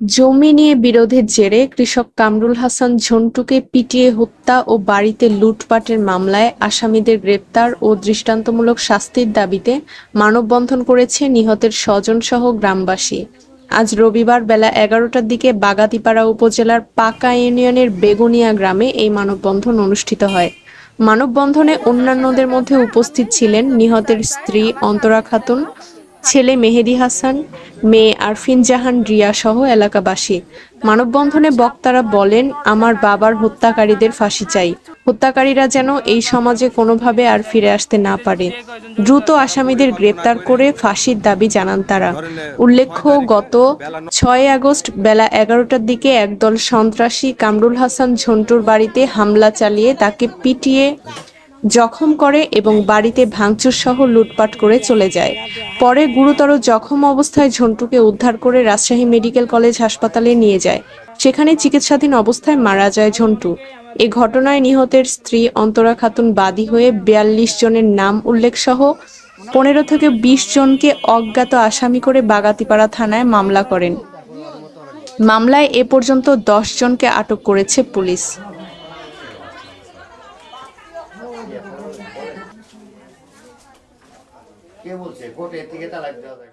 জমি নিয়ে বিরোধের জেরে কৃষক কামরুল হাসান ঝন্টুকে পিটিয়ে হত্যা ও বাড়িতে লুটপাটের মামলায় আসামিদের গ্রেপ্তার ও দৃষ্টান্তমূলক শাস্তির দাবিতে মানববন্ধন করেছে নিহতের স্বজনসহ গ্রামবাসী। আজ রবিবার বেলা এগারোটার দিকে বাগাতিপাড়া উপজেলার পাকা ইউনিয়নের বেগুনিয়া গ্রামে এই মানববন্ধন অনুষ্ঠিত হয়। মানববন্ধনে অন্যান্যদের মধ্যে উপস্থিত ছিলেন নিহতের স্ত্রী অন্তরা খাতুন, ছেলে মেহেদি হাসান মেয়ে আরফিন জাহান রিয়া সহ এলাকাবাসী। মানববন্ধনে বক্তারা বলেন, আমার বাবার হত্যাকারীদের ফাঁসি চাই। হত্যাকারীরা যেন এই সমাজে কোনোভাবে আর ফিরে আসতে না পারে। দ্রুত আসামিদের গ্রেপ্তার করে ফাঁসির দাবি জানান তারা। উল্লেখ্য, গত ছয় আগস্ট বেলা এগারোটার দিকে একদল সন্ত্রাসী কামরুল হাসান ঝন্টুর বাড়িতে হামলা চালিয়ে তাকে পিটিয়ে জখম করে এবং বাড়িতে ভাঙচুর সহ লুটপাট করে চলে যায়। পরে গুরুতর জখম অবস্থায় ঝন্টুকে উদ্ধার করে রাজশাহী মেডিকেল কলেজ হাসপাতালে নিয়ে যায়। সেখানে চিকিৎসাধীন অবস্থায় মারা যায় ঝন্টু। এ ঘটনায় নিহতের স্ত্রী অন্তরা খাতুন বাদী হয়ে বিয়াল্লিশ জনের নাম উল্লেখ সহ পনেরো থেকে বিশ জনকে অজ্ঞাত আসামি করে বাগাতিপাড়া থানায় মামলা করেন। মামলায় এ পর্যন্ত দশ জনকে আটক করেছে পুলিশ। কে বলছে? কোর্টের থেকে তালাক দেওয়া যায়।